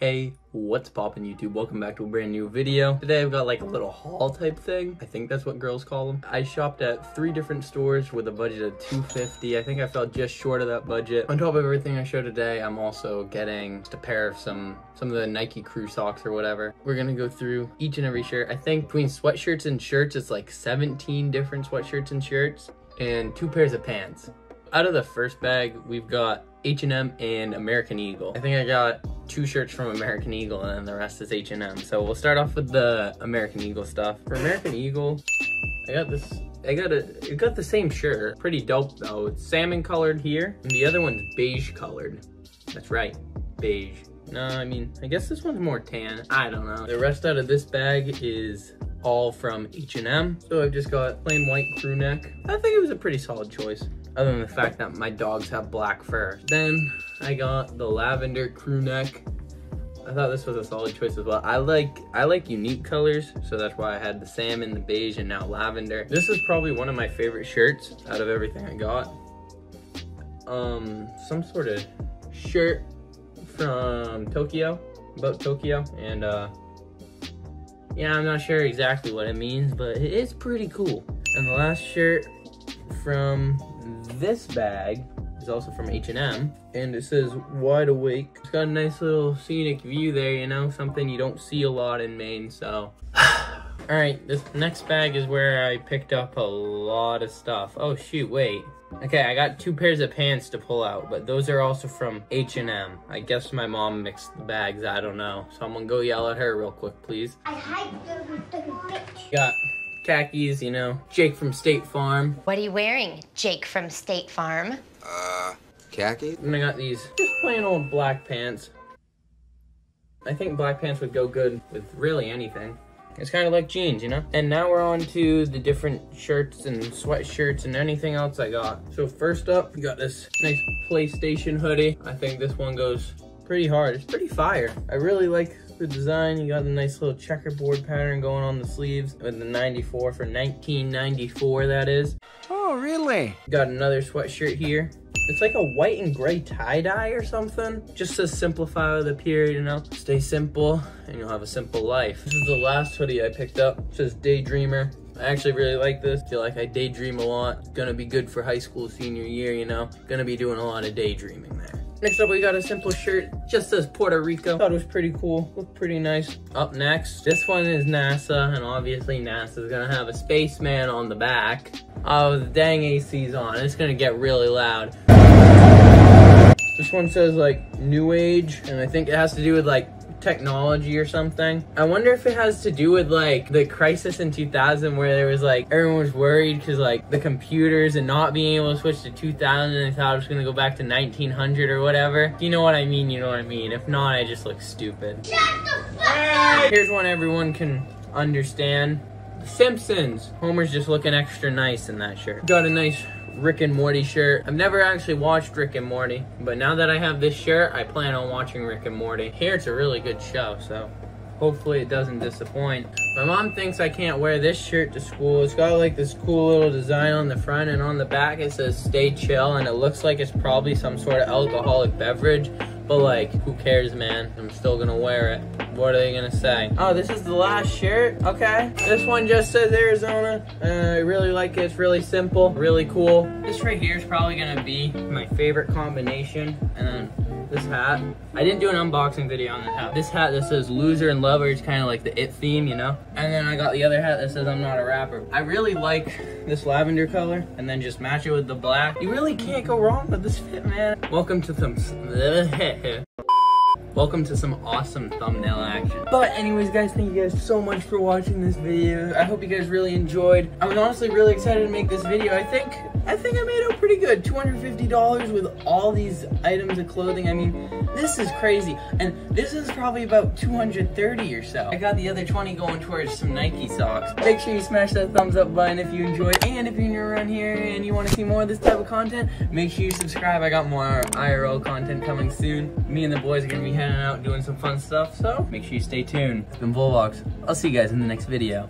Hey, what's poppin' YouTube? Welcome back to a brand new video. Today I've got like a little haul type thing. I think that's what girls call them. I shopped at three different stores with a budget of 250. I think I fell just short of that budget. On top of everything I show today, I'm also getting just a pair of some some of the Nike crew socks or whatever. We're gonna go through each and every shirt. I think between sweatshirts and shirts, it's like 17 different sweatshirts and shirts and two pairs of pants. Out of the first bag, we've got H&M and American Eagle. I think I got two shirts from American Eagle and then the rest is H&M. So we'll start off with the American Eagle stuff. For American Eagle, I got this I got a, it got the same shirt. Pretty dope though. It's salmon colored here, and the other one's beige colored. That's right, beige. No, I mean, I guess this one's more tan. I don't know. The rest out of this bag is all from H&M. So I've just got plain white crew neck. I think it was a pretty solid choice other than the fact that my dogs have black fur. Then I got the lavender crew neck. I thought this was a solid choice as well. I like I like unique colors, so that's why I had the salmon, the beige, and now lavender. This is probably one of my favorite shirts out of everything I got. Um, some sort of shirt from Tokyo, about Tokyo, and uh, yeah, I'm not sure exactly what it means, but it is pretty cool. And the last shirt from this bag is also from H&M, and it says wide awake. It's got a nice little scenic view there, you know, something you don't see a lot in Maine, so. All right, this next bag is where I picked up a lot of stuff. Oh shoot, wait. Okay, I got two pairs of pants to pull out, but those are also from H&M. I guess my mom mixed the bags, I don't know. Someone go yell at her real quick, please. I hide the, the bitch. Got khakis, you know. Jake from State Farm. What are you wearing, Jake from State Farm? Uh, khakis? And I got these just plain old black pants. I think black pants would go good with really anything. It's kind of like jeans, you know? And now we're on to the different shirts and sweatshirts and anything else I got. So first up, we got this nice PlayStation hoodie. I think this one goes pretty hard. It's pretty fire. I really like the design. You got the nice little checkerboard pattern going on the sleeves with the 94 for 1994, that is. Oh, really? Got another sweatshirt here. It's like a white and gray tie-dye or something. Just to simplify the period, you know? Stay simple and you'll have a simple life. This is the last hoodie I picked up. It says Daydreamer. I actually really like this. feel like I daydream a lot. gonna be good for high school senior year, you know? Gonna be doing a lot of daydreaming there. Next up, we got a simple shirt. Just says Puerto Rico. Thought it was pretty cool. Looked pretty nice. Up next, this one is NASA, and obviously NASA's gonna have a spaceman on the back. Oh, the dang AC's on. It's gonna get really loud. This one says like New Age, and I think it has to do with like technology or something. I wonder if it has to do with like the crisis in 2000 where there was like everyone was worried because like the computers and not being able to switch to 2000 and thought it was gonna go back to 1900 or whatever. You know what I mean, you know what I mean. If not, I just look stupid. Here's one everyone can understand. Simpsons. Homer's just looking extra nice in that shirt. Got a nice Rick and Morty shirt. I've never actually watched Rick and Morty, but now that I have this shirt, I plan on watching Rick and Morty. Here it's a really good show, so hopefully it doesn't disappoint. My mom thinks I can't wear this shirt to school. It's got like this cool little design on the front and on the back it says stay chill and it looks like it's probably some sort of alcoholic beverage, but like who cares man, I'm still gonna wear it. What are they gonna say? Oh, this is the last shirt? Okay. This one just says Arizona. Uh, I really like it. It's really simple, really cool. This right here is probably gonna be my favorite combination. And then this hat. I didn't do an unboxing video on this hat. This hat that says loser and lover is kind of like the it theme, you know? And then I got the other hat that says I'm not a rapper. I really like this lavender color and then just match it with the black. You really can't go wrong with this fit, man. Welcome to some... Welcome to some awesome thumbnail action. But anyways, guys, thank you guys so much for watching this video. I hope you guys really enjoyed. I was honestly really excited to make this video. I think I think I made out pretty good. $250 with all these items of clothing. I mean, this is crazy. And this is probably about 230 or so. I got the other 20 going towards some Nike socks. Make sure you smash that thumbs up button if you enjoyed. And if you're new around here and you want to see more of this type of content, make sure you subscribe. I got more IRL content coming soon. Me and the boys are going to be heading out doing some fun stuff. So make sure you stay tuned. It's been Volvox. I'll see you guys in the next video.